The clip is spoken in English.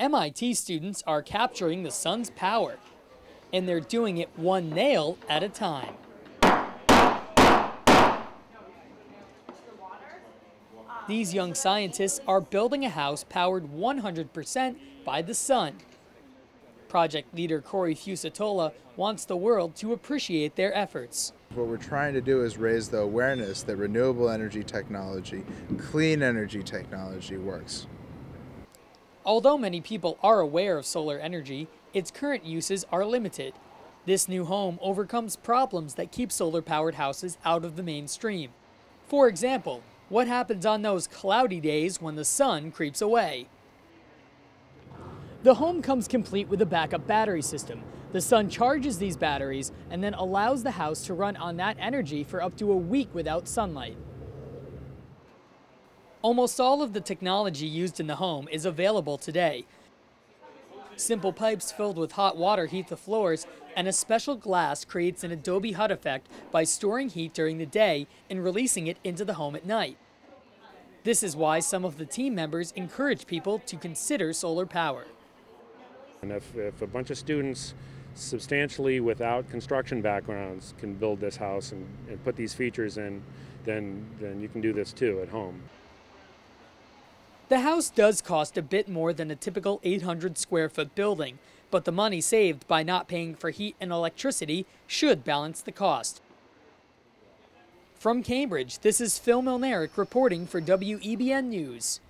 MIT students are capturing the sun's power, and they're doing it one nail at a time. These young scientists are building a house powered 100% by the sun. Project leader Corey Fucetola wants the world to appreciate their efforts. What we're trying to do is raise the awareness that renewable energy technology, clean energy technology works. Although many people are aware of solar energy, its current uses are limited. This new home overcomes problems that keep solar powered houses out of the mainstream. For example, what happens on those cloudy days when the sun creeps away? The home comes complete with a backup battery system. The sun charges these batteries and then allows the house to run on that energy for up to a week without sunlight. Almost all of the technology used in the home is available today. Simple pipes filled with hot water heat the floors, and a special glass creates an Adobe hut effect by storing heat during the day and releasing it into the home at night. This is why some of the team members encourage people to consider solar power. And if, if a bunch of students substantially without construction backgrounds can build this house and, and put these features in, then, then you can do this too at home. The house does cost a bit more than a typical 800 square foot building, but the money saved by not paying for heat and electricity should balance the cost. From Cambridge, this is Phil Milnerick reporting for WEBN News.